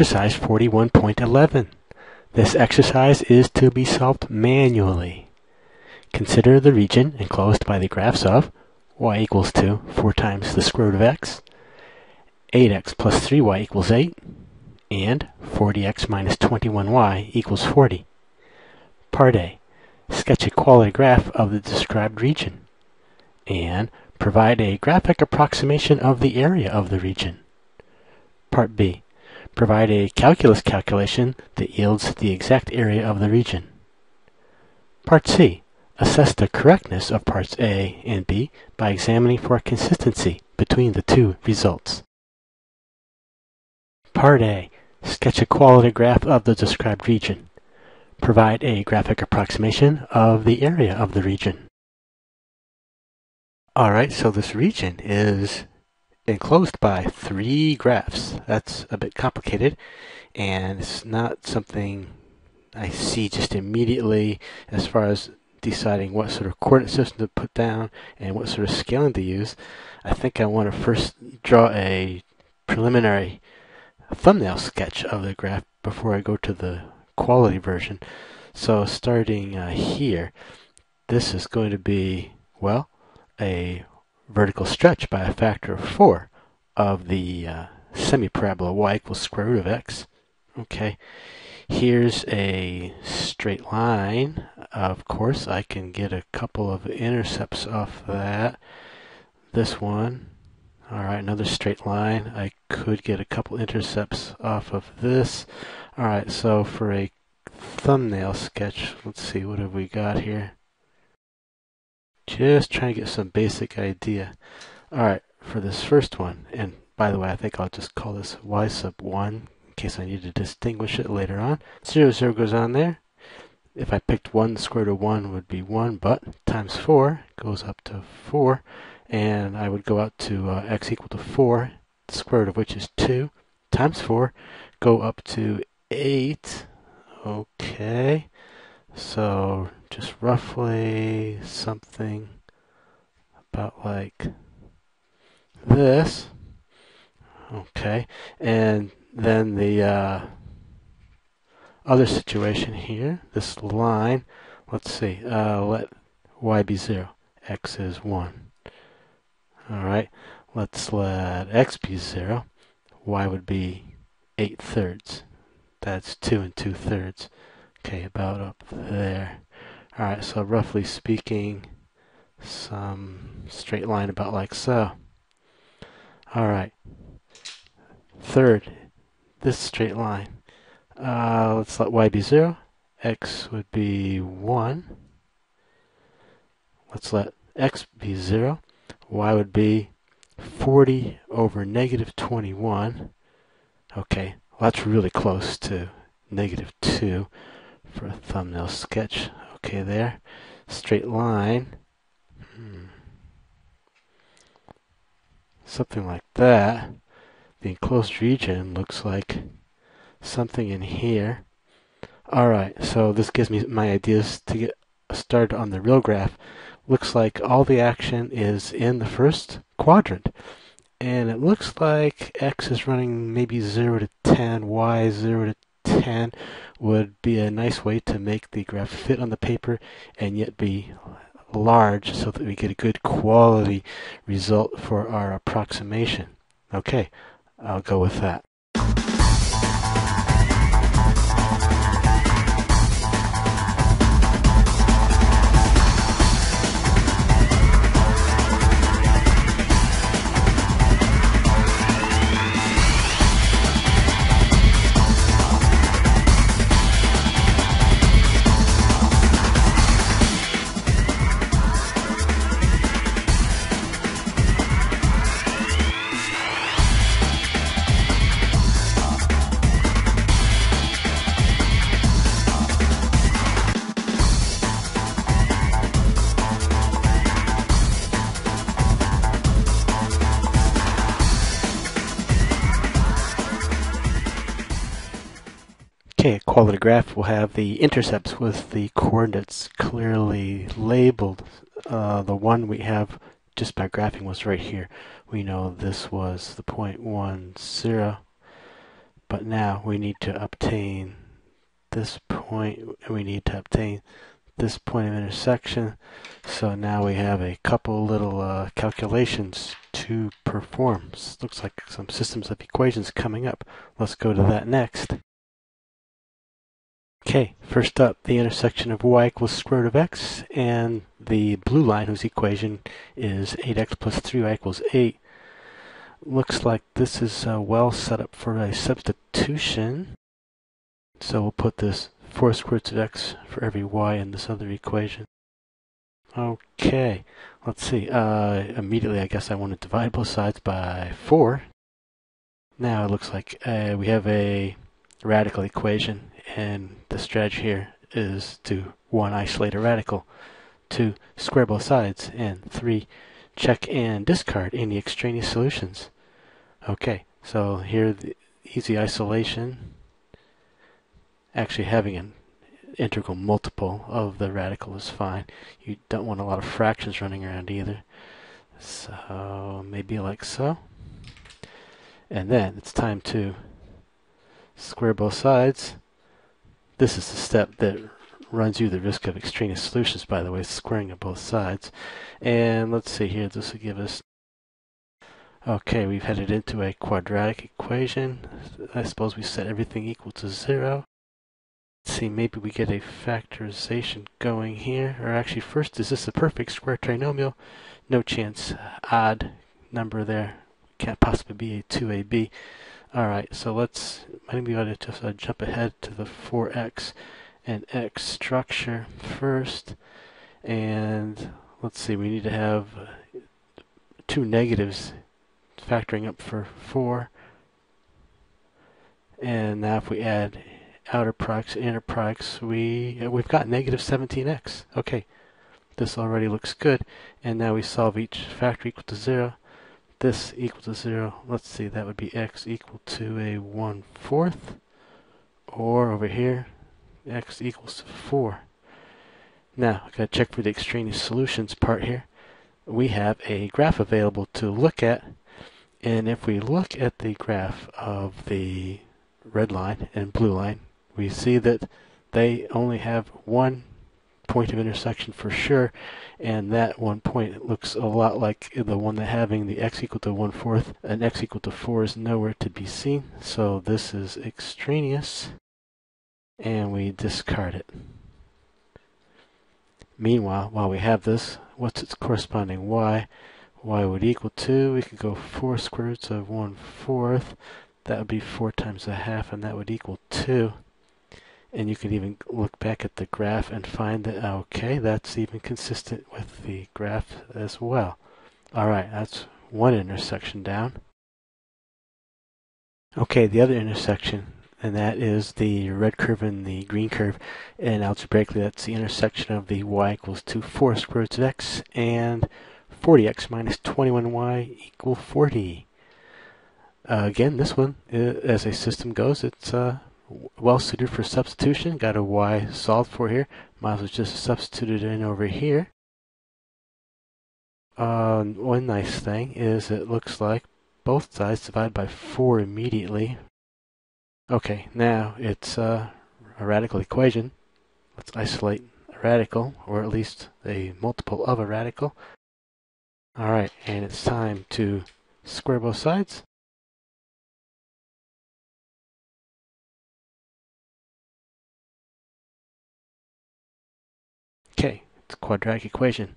Exercise 41.11. This exercise is to be solved manually. Consider the region enclosed by the graphs of y equals 2, 4 times the square root of x, 8x plus 3y equals 8, and 40x minus 21y equals 40. Part A. Sketch a quality graph of the described region. And provide a graphic approximation of the area of the region. Part B. Provide a calculus calculation that yields the exact area of the region. Part C. Assess the correctness of parts A and B by examining for consistency between the two results. Part A. Sketch a quality graph of the described region. Provide a graphic approximation of the area of the region. Alright, so this region is enclosed by three graphs. That's a bit complicated, and it's not something I see just immediately as far as deciding what sort of coordinate system to put down and what sort of scaling to use. I think I want to first draw a preliminary thumbnail sketch of the graph before I go to the quality version. So starting uh, here, this is going to be, well, a vertical stretch by a factor of 4 of the uh, semiparabola y equals square root of x. Okay, here's a straight line. Of course, I can get a couple of intercepts off that. This one, all right, another straight line. I could get a couple intercepts off of this. All right, so for a thumbnail sketch, let's see, what have we got here? Just trying to get some basic idea. All right, for this first one, and by the way, I think I'll just call this y sub 1 in case I need to distinguish it later on. 0, 0 goes on there. If I picked 1, the square root of 1 would be 1, but times 4 goes up to 4, and I would go out to uh, x equal to 4, the square root of which is 2, times 4, go up to 8. Okay, so just roughly something about like this. Okay, and then the uh, other situation here, this line, let's see, uh, let y be 0, x is 1. Alright, let's let x be 0, y would be 8 thirds. That's 2 and 2 thirds. Okay, about up there. Alright, so roughly speaking, some straight line about like so. Alright, third, this straight line. Uh, let's let y be 0. x would be 1. Let's let x be 0. y would be 40 over negative 21. Okay, well, that's really close to negative 2 for a thumbnail sketch. Okay, there. Straight line. Hmm. Something like that. The enclosed region looks like something in here. Alright, so this gives me my ideas to get started on the real graph. Looks like all the action is in the first quadrant. And it looks like x is running maybe 0 to 10, y 0 to 10 would be a nice way to make the graph fit on the paper and yet be large so that we get a good quality result for our approximation. Okay, I'll go with that. Okay, quality graph will have the intercepts with the coordinates clearly labeled. Uh, the one we have just by graphing was right here. We know this was the point one zero. but now we need to obtain this point and we need to obtain this point of intersection so now we have a couple little uh, calculations to perform looks like some systems of equations coming up let's go to that next okay first up the intersection of y equals square root of x and the blue line whose equation is 8x plus 3y equals 8 looks like this is uh, well set up for a substitution so we'll put this 4 square roots of x for every y in this other equation. Okay, let's see. Uh, immediately, I guess I want to divide both sides by 4. Now it looks like uh, we have a radical equation, and the strategy here is to 1. Isolate a radical, 2. Square both sides, and 3. Check and discard any extraneous solutions. Okay, so here the easy isolation actually having an integral multiple of the radical is fine. You don't want a lot of fractions running around either. So maybe like so. And then it's time to square both sides. This is the step that runs you the risk of extraneous solutions, by the way, squaring of both sides. And let's see here, this will give us Okay, we've headed into a quadratic equation. I suppose we set everything equal to zero. Let's see, maybe we get a factorization going here. Or actually, first, is this a perfect square trinomial? No chance. Odd number there. Can't possibly be a 2ab. Alright, so let's, maybe to just uh, jump ahead to the 4x and x structure first. And let's see, we need to have two negatives factoring up for 4. And now if we add outer products, inner products, we, uh, we've got negative 17x. Okay, this already looks good. And now we solve each factor equal to 0. This equal to 0. Let's see, that would be x equal to a 1 fourth. Or over here, x equals to 4. Now, I've got to check for the extraneous solutions part here. We have a graph available to look at. And if we look at the graph of the red line and blue line, we see that they only have one point of intersection for sure, and that one point looks a lot like the one that having the x equal to 1 fourth and x equal to 4 is nowhere to be seen, so this is extraneous, and we discard it. Meanwhile, while we have this, what's its corresponding y? y would equal to, we could go 4 square roots of 1 fourth, that would be 4 times a half, and that would equal 2 and you can even look back at the graph and find that okay that's even consistent with the graph as well. Alright that's one intersection down. Okay the other intersection and that is the red curve and the green curve. And algebraically that's the intersection of the y equals to 4 square roots of x and 40x minus 21y equal 40 uh, again this one as a system goes it's uh, well suited for substitution. Got a y solved for here. Might as well just substitute it in over here. Uh, one nice thing is it looks like both sides divide by 4 immediately. Okay, now it's uh, a radical equation. Let's isolate a radical, or at least a multiple of a radical. Alright, and it's time to square both sides. Quadratic equation.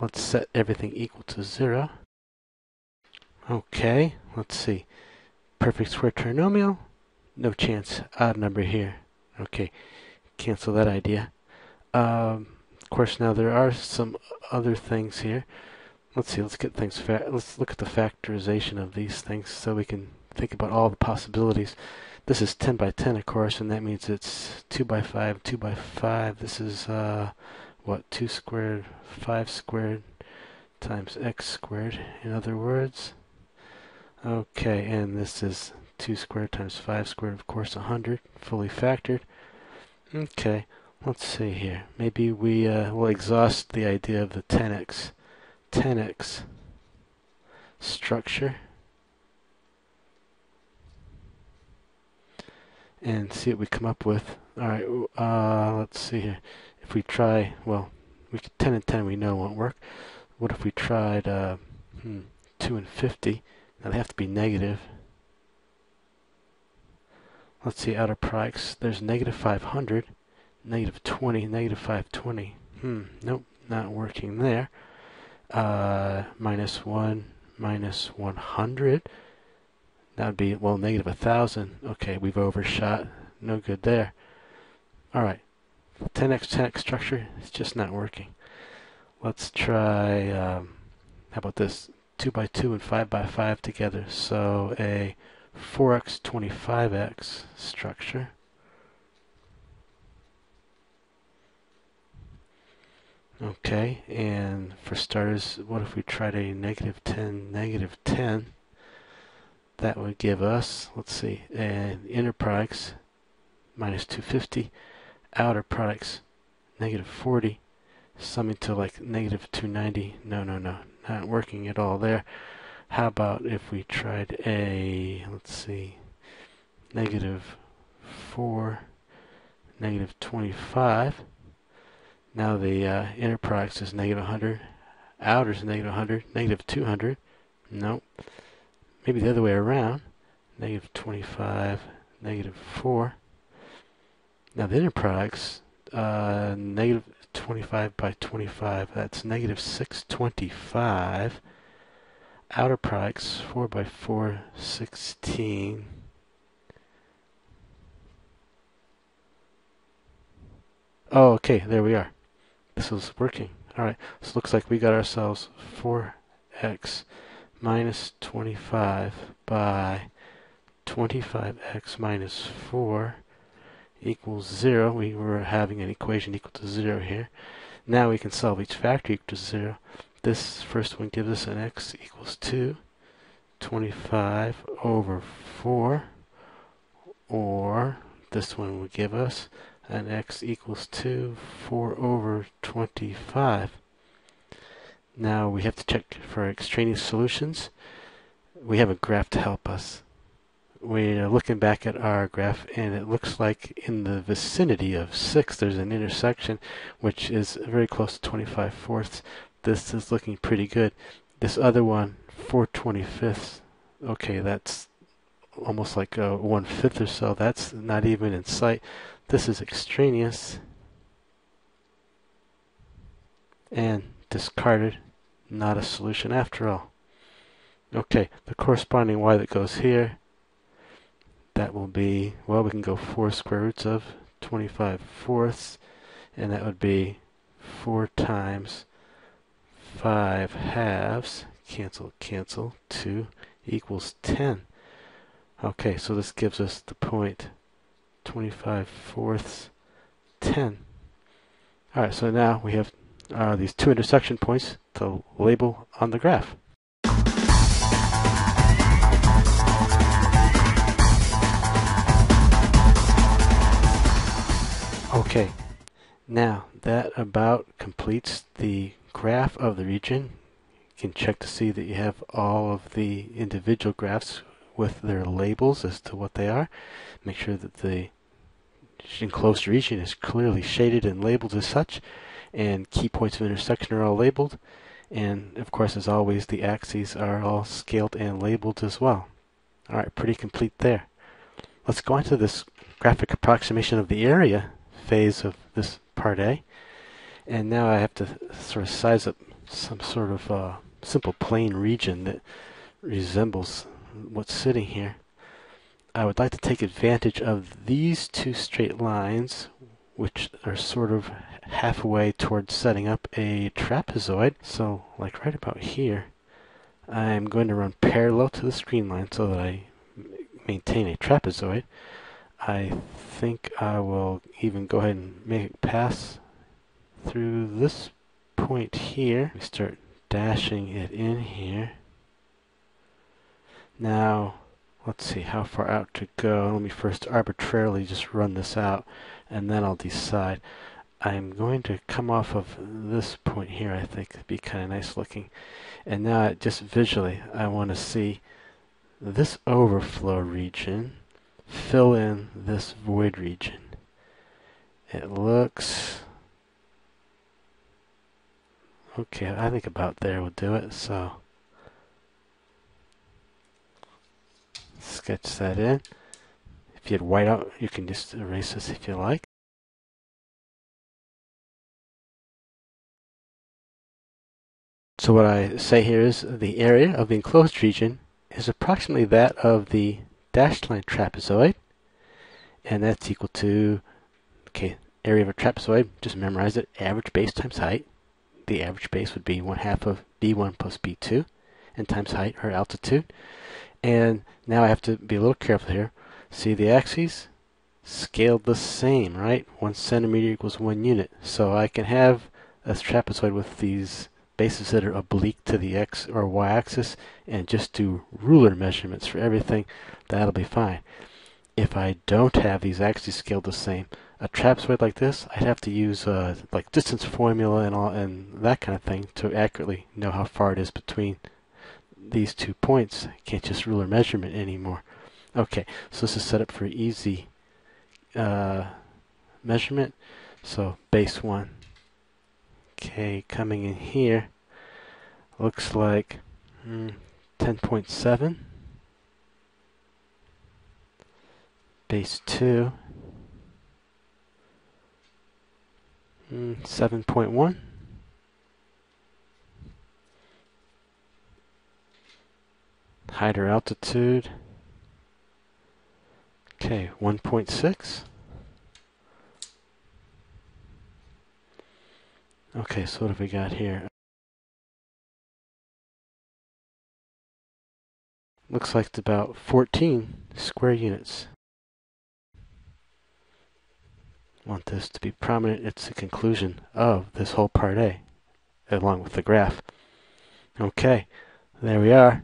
Let's set everything equal to 0. Okay, let's see. Perfect square trinomial. No chance. Odd number here. Okay, cancel that idea. Um, of course, now there are some other things here. Let's see, let's get things, let's look at the factorization of these things so we can think about all the possibilities. This is 10 by 10, of course, and that means it's 2 by 5, 2 by 5. This is, uh, what, 2 squared, 5 squared times x squared, in other words. Okay, and this is 2 squared times 5 squared, of course, 100, fully factored. Okay, let's see here. Maybe we uh, will exhaust the idea of the 10x. 10x structure. and see what we come up with. Alright, uh, let's see here. If we try, well, we could 10 and 10 we know won't work. What if we tried uh, hmm, 2 and 50? Now they have to be negative. Let's see, outer products. There's negative 500, negative 20, negative 520. Hmm, nope, not working there. Uh, minus 1, minus 100. That would be, well, negative 1,000. Okay, we've overshot. No good there. Alright, 10x 10x structure is just not working. Let's try, um, how about this? 2 by 2 and 5 by 5 together. So a 4x 25x structure. Okay, and for starters, what if we tried a negative 10, negative 10? That would give us, let's see, an inner products minus 250, outer products negative 40, summing to like negative 290. No, no, no, not working at all there. How about if we tried a, let's see, negative 4, negative 25. Now the uh, inner products is negative 100, outer is negative 100, negative 200. Nope. Maybe the other way around. Negative 25, negative 4. Now the inner products, uh, negative 25 by 25, that's negative 625. Outer products, 4 by 4, 16. Oh, okay, there we are. This is working. Alright, so looks like we got ourselves 4x minus 25 by 25x minus 4 equals 0. We were having an equation equal to 0 here. Now we can solve each factor equal to 0. This first one gives us an x equals 2, 25 over 4, or this one would give us an x equals 2, 4 over 25. Now we have to check for extraneous solutions. We have a graph to help us. We're looking back at our graph and it looks like in the vicinity of 6 there's an intersection which is very close to 25 fourths. This is looking pretty good. This other one, 4 25ths, okay, that's almost like a one fifth or so. That's not even in sight. This is extraneous and discarded. Not a solution after all. Okay, the corresponding y that goes here, that will be, well, we can go 4 square roots of 25 fourths, and that would be 4 times 5 halves, cancel, cancel, 2 equals 10. Okay, so this gives us the point 25 fourths 10. Alright, so now we have uh, these two intersection points to label on the graph. Okay, now that about completes the graph of the region. You can check to see that you have all of the individual graphs with their labels as to what they are. Make sure that the enclosed region is clearly shaded and labeled as such, and key points of intersection are all labeled. And of course, as always, the axes are all scaled and labeled as well. Alright, pretty complete there. Let's go on to this graphic approximation of the area phase of this part A. And now I have to sort of size up some sort of uh, simple plane region that resembles what's sitting here. I would like to take advantage of these two straight lines, which are sort of halfway towards setting up a trapezoid. So, like right about here, I'm going to run parallel to the screen line so that I maintain a trapezoid. I think I will even go ahead and make it pass through this point here. We start dashing it in here. Now, let's see how far out to go. Let me first arbitrarily just run this out, and then I'll decide. I'm going to come off of this point here, I think. It'd be kind of nice looking. And now, just visually, I want to see this overflow region fill in this void region. It looks okay. I think about there will do it. So sketch that in. If you had white out, you can just erase this if you like. So what I say here is the area of the enclosed region is approximately that of the dashed line trapezoid, and that's equal to, okay, area of a trapezoid, just memorize it, average base times height. The average base would be 1 half of b1 plus b2, and times height, or altitude. And now I have to be a little careful here. See the axes? Scaled the same, right? 1 centimeter equals 1 unit. So I can have a trapezoid with these bases that are oblique to the x or y axis and just do ruler measurements for everything, that'll be fine. If I don't have these axes scaled the same, a trapezoid like this, I'd have to use uh, like distance formula and all and that kind of thing to accurately know how far it is between these two points. Can't just ruler measurement anymore. Okay, so this is set up for easy uh, measurement. So base 1 Okay, coming in here, looks like mm, 10.7. Base 2, mm, 7.1. Height or altitude. Okay, 1.6. Okay, so what have we got here? Looks like it's about 14 square units. Want this to be prominent. It's the conclusion of this whole part A, along with the graph. Okay, there we are.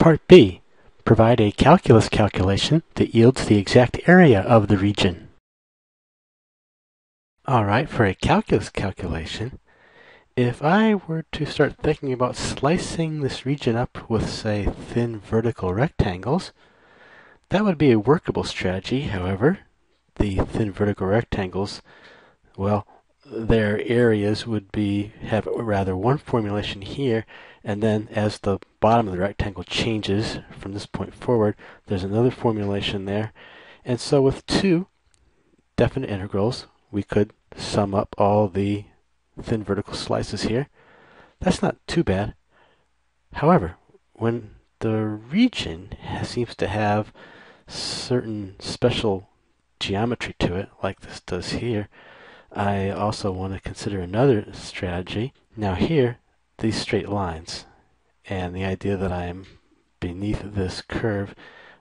Part B. Provide a calculus calculation that yields the exact area of the region. All right, for a calculus calculation, if I were to start thinking about slicing this region up with, say, thin vertical rectangles, that would be a workable strategy. However, the thin vertical rectangles, well, their areas would be have rather one formulation here, and then as the bottom of the rectangle changes from this point forward, there's another formulation there. And so with two definite integrals, we could sum up all the thin vertical slices here. That's not too bad. However, when the region has, seems to have certain special geometry to it, like this does here, I also want to consider another strategy. Now here, these straight lines, and the idea that I'm beneath this curve,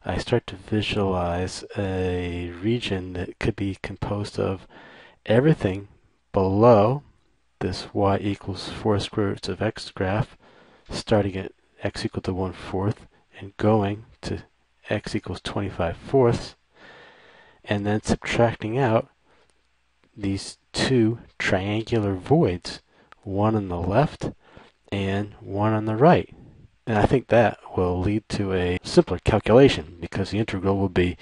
I start to visualize a region that could be composed of everything below this y equals 4 square roots of x graph, starting at x equal to 1 fourth and going to x equals 25 fourths, and then subtracting out these two triangular voids, one on the left and one on the right. And I think that will lead to a simpler calculation because the integral will be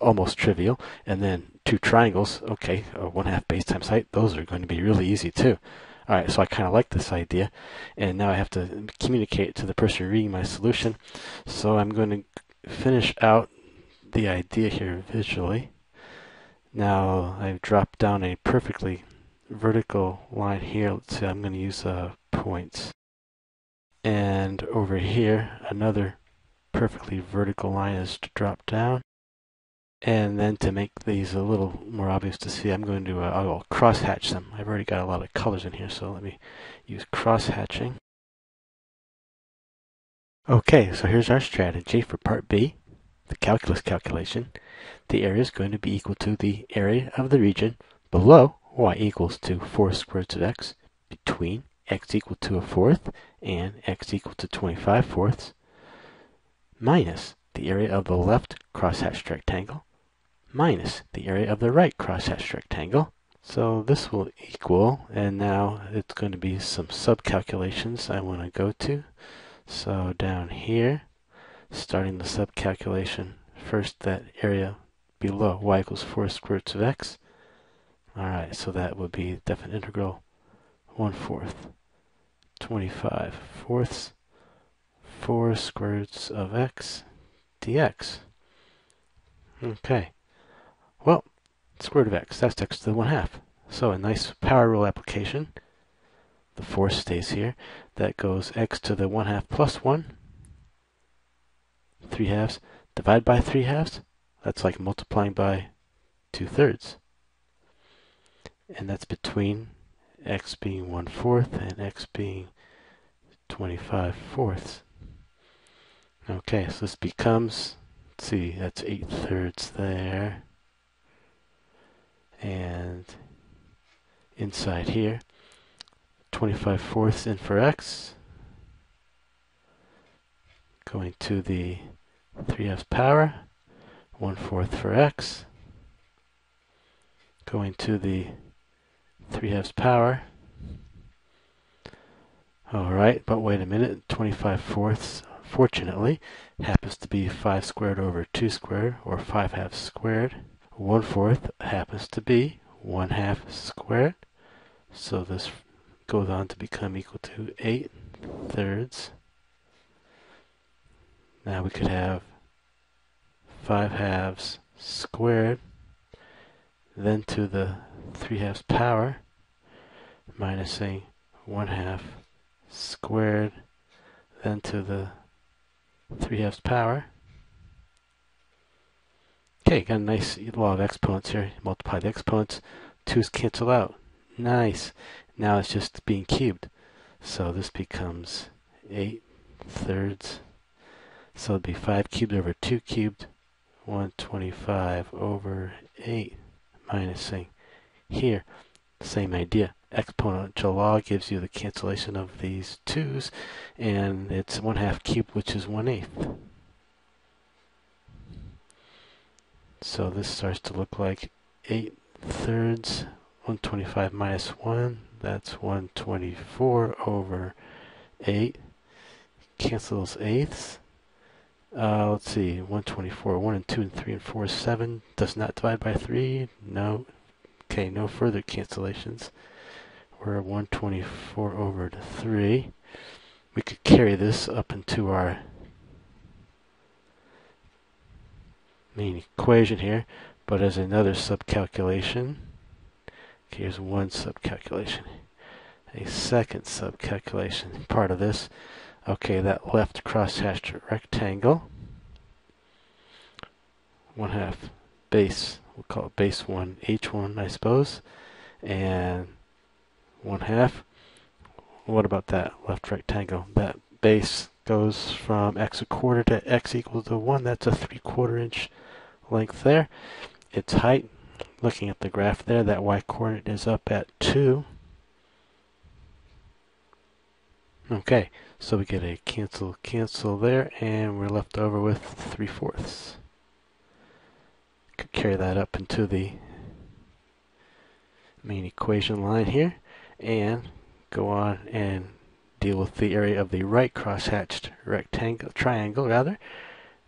almost trivial. And then two triangles, okay, uh, one half base times height, those are going to be really easy too. All right, so I kind of like this idea, and now I have to communicate to the person reading my solution. So I'm going to finish out the idea here visually. Now I've dropped down a perfectly vertical line here. Let's see, I'm going to use uh, points. And over here, another perfectly vertical line is to drop down. And then to make these a little more obvious to see, I'm going to uh, I'll cross hatch them. I've already got a lot of colors in here, so let me use cross hatching. Okay, so here's our strategy for part B, the calculus calculation. The area is going to be equal to the area of the region below y equals to 4 square roots of x between x equal to a fourth and x equal to 25 fourths minus the area of the left crosshatched rectangle minus the area of the right crosshatched rectangle. So this will equal, and now it's going to be some subcalculations I want to go to. So down here, starting the subcalculation first that area below y equals 4 square roots of x. Alright, so that would be definite integral 1 fourth, 25 fourths, 4 square roots of x dx. Okay, well, square root of x, that's x to the 1 half. So a nice power rule application. The force stays here. That goes x to the 1 half plus 1, 3 halves, divided by 3 halves. That's like multiplying by 2 thirds. And that's between x being 1 fourth and x being 25 fourths. Okay, so this becomes, see, that's 8 thirds there. And inside here, 25 fourths in for x, going to the 3f power, 1 fourth for x, going to the 3 halves power. Alright, but wait a minute, 25 fourths, fortunately, happens to be 5 squared over 2 squared, or 5 halves squared. 1 fourth happens to be 1 half squared. So this goes on to become equal to 8 thirds. Now we could have 5 halves squared, then to the 3 halves power, minusing 1 half squared, then to the 3 halves power. Okay, got a nice law of exponents here. Multiply the exponents. 2's cancel out. Nice. Now it's just being cubed. So this becomes 8 thirds. So it'd be 5 cubed over 2 cubed. 125 over 8 minusing here. Same idea. Exponential law gives you the cancellation of these 2's, and it's 1 half cubed, which is 1 eighth. So this starts to look like 8 thirds, 125 minus 1, that's 124 over 8. Cancel those eighths. Uh, let's see, 124, 1 and 2 and 3 and 4 is 7. Does not divide by 3. No. Okay, no further cancellations. We're at 124 over to 3. We could carry this up into our main equation here, but as another subcalculation, here's one subcalculation, a second subcalculation. Part of this, okay, that left cross-hatched rectangle, one half base, we'll call it base 1, H1, I suppose, and one half. What about that left rectangle? That base goes from x a quarter to x equals to 1. That's a 3 quarter inch length there. Its height, looking at the graph there, that y coordinate is up at 2. Okay, so we get a cancel cancel there, and we're left over with 3 fourths. Could carry that up into the main equation line here, and go on and deal with the area of the right cross-hatched rectangle, triangle rather,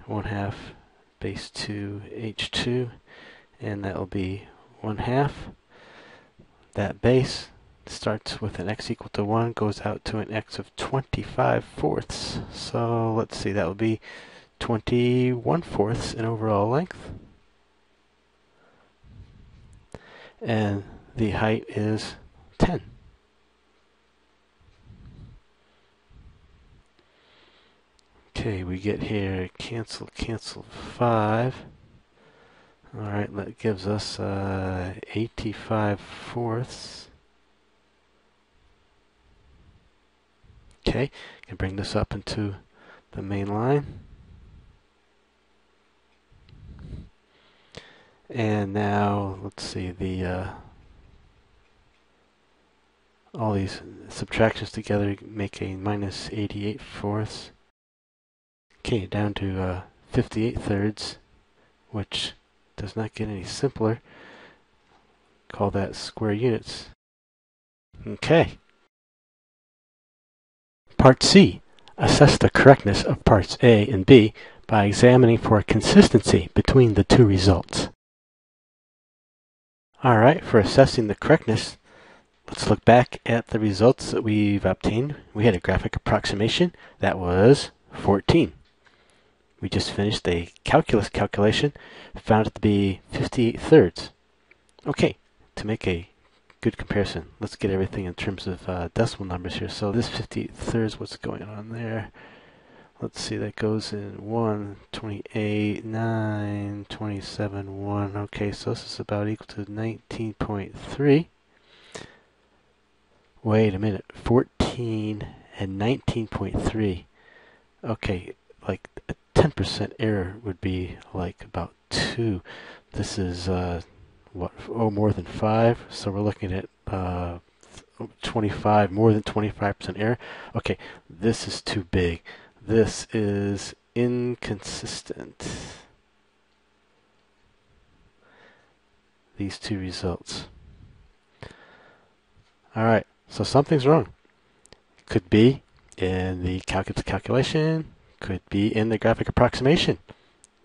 1 half base 2 H2 and that will be 1 half. That base starts with an x equal to 1, goes out to an x of 25 fourths. So let's see, that will be 21 fourths in overall length. And the height is 10. Okay, we get here cancel, cancel 5. Alright, that gives us uh, 85 fourths. Okay, can bring this up into the main line. And now, let's see, the uh, all these subtractions together make a minus 88 fourths. Okay, down to uh, 58 thirds, which does not get any simpler. Call that square units. Okay. Part C. Assess the correctness of parts A and B by examining for consistency between the two results. Alright, for assessing the correctness, let's look back at the results that we've obtained. We had a graphic approximation that was 14. We just finished a calculus calculation, found it to be 58 thirds. Okay, to make a good comparison, let's get everything in terms of uh, decimal numbers here. So this 58 thirds, what's going on there? Let's see, that goes in 1, 28, 9, 27, 1. Okay, so this is about equal to 19.3. Wait a minute, 14 and 19.3. Okay, like a 10% error would be like about 2. This is, uh, what, oh, more than 5. So we're looking at uh, 25, more than 25% error. Okay, this is too big. This is inconsistent. These two results. Alright, so something's wrong. Could be in the calculus calculation, could be in the graphic approximation.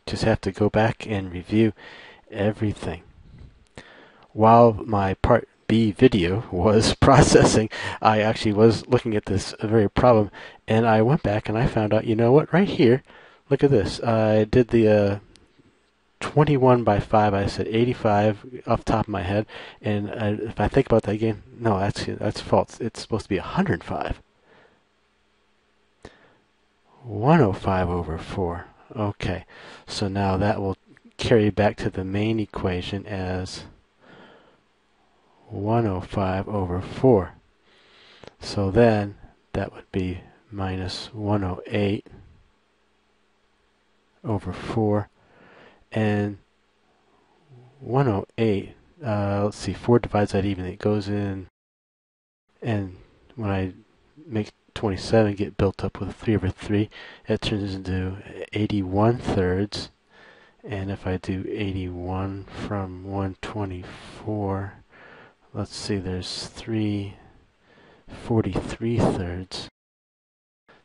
Just have to go back and review everything. While my part B video was processing, I actually was looking at this very problem, and I went back and I found out, you know what, right here, look at this. I did the uh, 21 by 5, I said 85 off the top of my head, and I, if I think about that again, no, that's that's false. It's supposed to be 105. 105 over 4. Okay, so now that will carry back to the main equation as 105 over 4. So then that would be minus 108 over 4. And 108, uh, let's see, 4 divides that even. It goes in, and when I make 27 get built up with 3 over 3, it turns into 81 thirds. And if I do 81 from 124, let's see, there's 3 43 thirds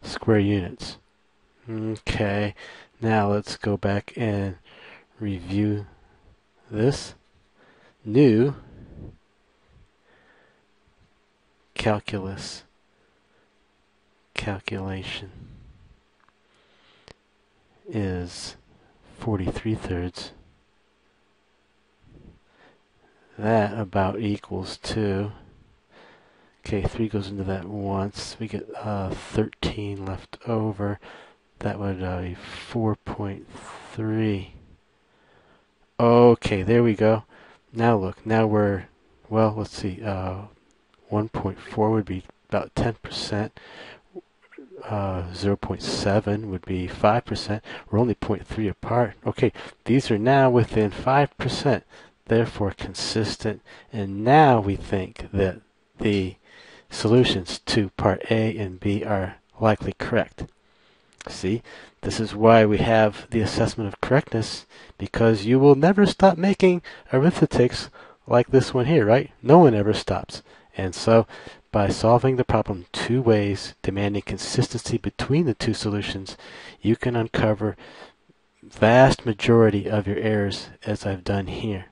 square units. Okay, now let's go back and review this new calculus calculation is 43 thirds. That about equals 2. okay, 3 goes into that once. We get uh, 13 left over. That would uh, be 4.3. Okay, there we go. Now look, now we're, well, let's see, uh, 1.4 would be about 10% uh, 0.7 would be 5%. We're only 0.3 apart. Okay, these are now within 5%, therefore consistent. And now we think that the solutions to part A and B are likely correct. See, this is why we have the assessment of correctness, because you will never stop making arithmetics like this one here, right? No one ever stops. And so by solving the problem two ways, demanding consistency between the two solutions, you can uncover vast majority of your errors as I've done here.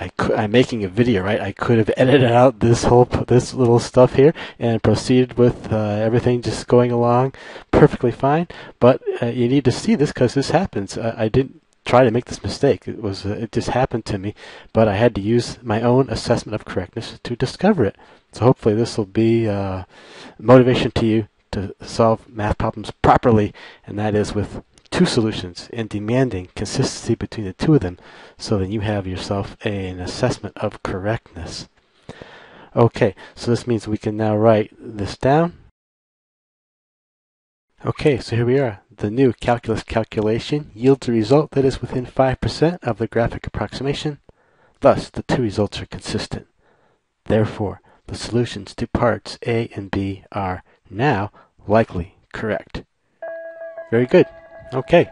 I could, I'm making a video, right? I could have edited out this whole this little stuff here and proceeded with uh, everything just going along perfectly fine. But uh, you need to see this because this happens. I, I didn't try to make this mistake. It was uh, it just happened to me, but I had to use my own assessment of correctness to discover it. So hopefully this will be uh, motivation to you to solve math problems properly, and that is with two solutions and demanding consistency between the two of them so then you have yourself a, an assessment of correctness. Okay, so this means we can now write this down. Okay, so here we are. The new calculus calculation yields a result that is within 5% of the graphic approximation. Thus, the two results are consistent. Therefore, the solutions to parts A and B are now likely correct. Very good. Okay.